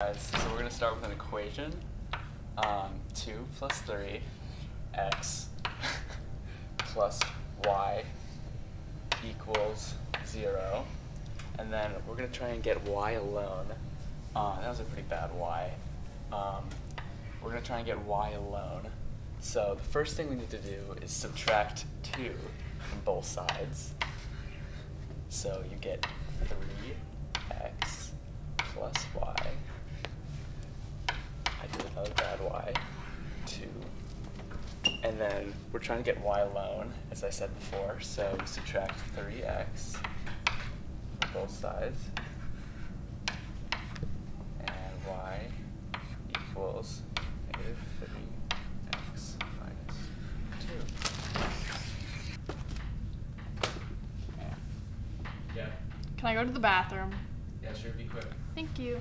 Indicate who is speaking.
Speaker 1: Guys, so we're going to start with an equation. Um, 2 plus 3, x plus y equals 0. And then we're going to try and get y alone. Uh, that was a pretty bad y. Um, we're going to try and get y alone. So the first thing we need to do is subtract 2 from both sides. So you get 3x plus y. I did another bad y. 2. And then we're trying to get y alone, as I said before. So we subtract 3x from both sides. And y equals negative 3x minus 2. Yeah.
Speaker 2: Can I go to the bathroom?
Speaker 1: Yeah, sure, be quick.
Speaker 2: Thank you.